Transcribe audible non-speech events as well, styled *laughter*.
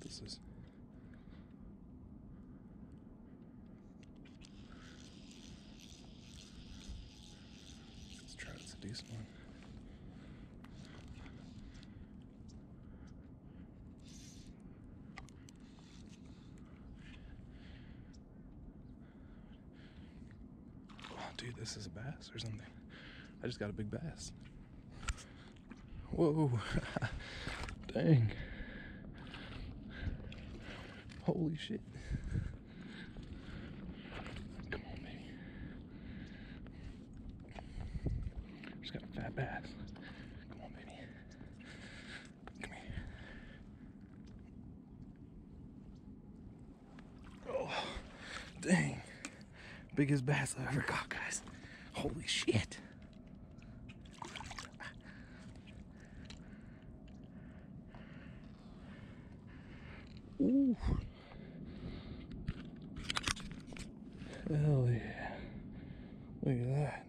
this is. Let's try this a decent one. Oh, dude, this is a bass or something. I just got a big bass. Whoa. *laughs* Dang. Holy shit. Come on, baby. Just got a fat bass. Come on, baby. Come here. Oh, dang. Biggest bass I ever caught, guys. Holy shit. Ooh. Hell yeah. Look at that.